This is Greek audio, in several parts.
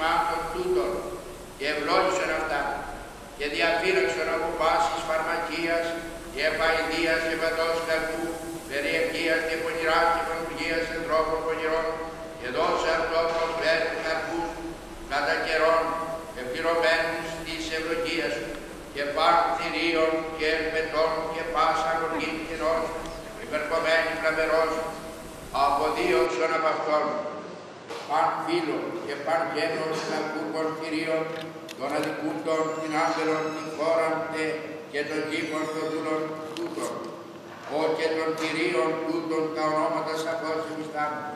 μάχων τούτων και ευλόγησαν αυτά και διαφύλαξαν από πάσης φαρμακίας και επαϊδίας και βατός καρπού, και πονηράς και πανουργίας ανθρώπων πονηρών και δώσε αυτό προσφέρουν καρπούς κατά καιρών επιλωμένους της ευλογίας σου και πάρθυρίων και ελπετών και πάσα λογή καιρός υπερκομένη φλαβερός αποδίωξον από αυτόν παν φίλων και παν γένος κακούκων θηρίων των αδικούντων την άμπελων την χώραν και των κήπων των δούλων τούτων ο και των κυρίων τούτων τα ονόματα σαφώς εμιστάμουν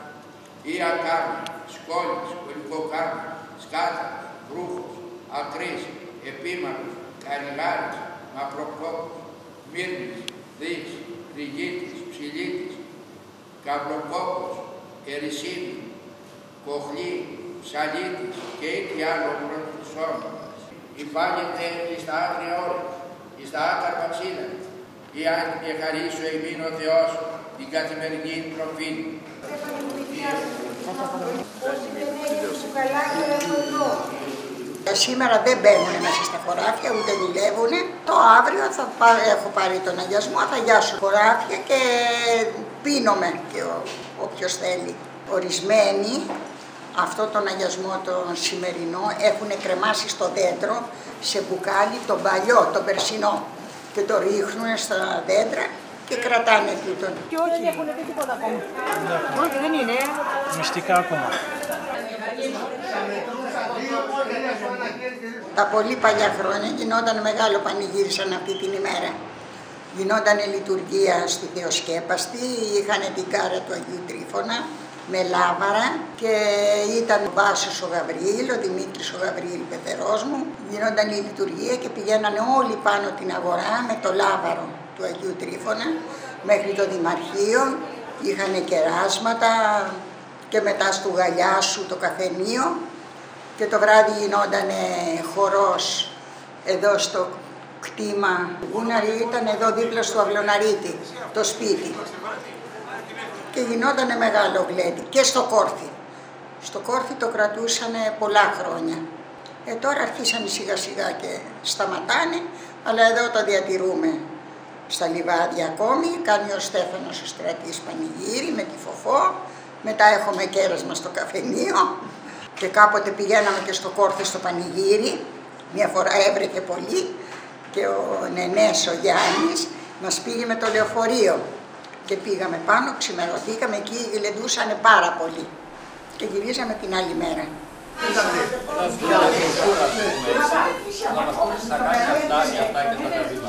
ή ακάρμη, σκόλης, κολυκοκάρμη, σκάτα, βρούχος, ακρής, επίμαχος, καριγάρης, μαυροκόπος, μύρνης, δίς, τριγίτης, ψηλίτης, καυλοκόπος, ερησίμη, κοχλή, ψαλίτης και ήτι άλλων πρωτοσών. Υπάγεται εις τα άγρια όρια, εις τα άκαρπα ξύλα, ή αν και χαρίσω εμείς ο Θεός την καθημερινή τροφή. Σήμερα δεν μπαίνουν μέσα στα χωράφια, ούτε δουλεύουν. Το αύριο θα έχω πάρει τον αγιασμό, θα γιάσω χωράφια και πίνομαι και όποιος θέλει. Ορισμένοι αυτό τον αγιασμό τον σημερινό έχουν κρεμάσει στο δέντρο σε μπουκάλι τον παλιό, τον περσινό και το ρίχνουν στα δέντρα και κρατάνε τούτον. Και όχι, δεν έχουν δει τίποτα ακόμα. Όχι, δεν είναι. Μυστικά ακόμα. Τα πολύ παλιά χρόνια γινόταν μεγάλο πανηγύρι σαν αυτή την ημέρα. Γινόταν λειτουργία στη Θεοσκέπαστη, είχαν την κάρα του Αγίου Τρίφωνα με λάβαρα και ήταν ο Βάσος ο Γαβριήλ, ο Δημήτρης ο Γαβριήλ πεθερός μου. Γινόταν η λειτουργία και πηγαίνανε όλοι πάνω την αγορά με το λάβαρο του Αγίου Τρίφωνα μέχρι το Δημαρχείο. Είχαν κεράσματα και μετά στο Γαλιάσου το καφενείο και το βράδυ γινόταν χορός εδώ στο κτήμα. Γούναρη ήταν εδώ δίπλα στο Αυλοναρίτη, το σπίτι. Και γινόταν μεγάλο γλέντι και στο Κόρφι. Στο Κόρφι το κρατούσαν πολλά χρόνια. Ε, τώρα αρχίσανε σιγά σιγά και σταματάνε, αλλά εδώ το διατηρούμε στα λιβάδια ακόμη. Κάνει ο Στέφανος ο στρατής πανηγύρι με τη φοφό. Μετά έχουμε κέρασμα στο καφενείο και κάποτε πηγαίναμε και στο Κόρφι στο πανηγύρι. Μια φορά έβρεχε πολύ και ο Νενές ο Γιάννης μας πήγε με το λεωφορείο και πήγαμε πάνω, ξημερωθήκαμε εκεί, γλεντούσανε πάρα πολύ και γυρίζαμε την άλλη μέρα. Να μας πούν, θα κάνεις αυτά και αυτά και τα